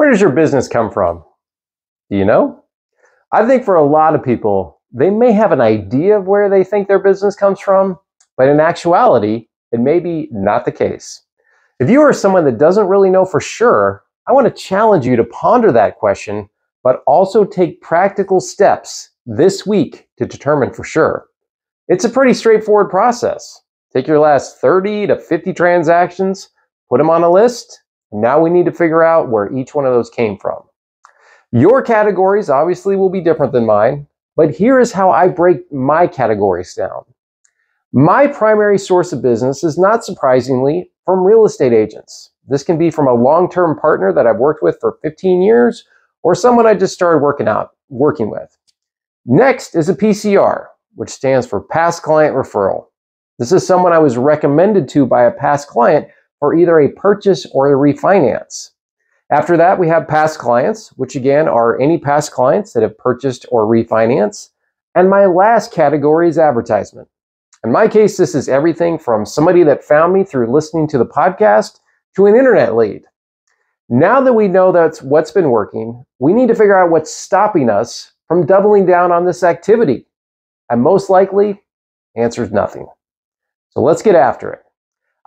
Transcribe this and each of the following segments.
Where does your business come from? Do you know? I think for a lot of people, they may have an idea of where they think their business comes from, but in actuality, it may be not the case. If you are someone that doesn't really know for sure, I want to challenge you to ponder that question, but also take practical steps this week to determine for sure. It's a pretty straightforward process. Take your last 30 to 50 transactions, put them on a list, now we need to figure out where each one of those came from. Your categories obviously will be different than mine, but here is how I break my categories down. My primary source of business is not surprisingly from real estate agents. This can be from a long-term partner that I've worked with for 15 years or someone I just started working out working with. Next is a PCR, which stands for past client referral. This is someone I was recommended to by a past client for either a purchase or a refinance. After that, we have past clients, which again are any past clients that have purchased or refinanced. And my last category is advertisement. In my case, this is everything from somebody that found me through listening to the podcast to an internet lead. Now that we know that's what's been working, we need to figure out what's stopping us from doubling down on this activity. And most likely, answer is nothing. So let's get after it.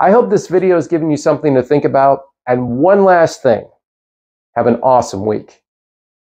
I hope this video has given you something to think about. And one last thing have an awesome week.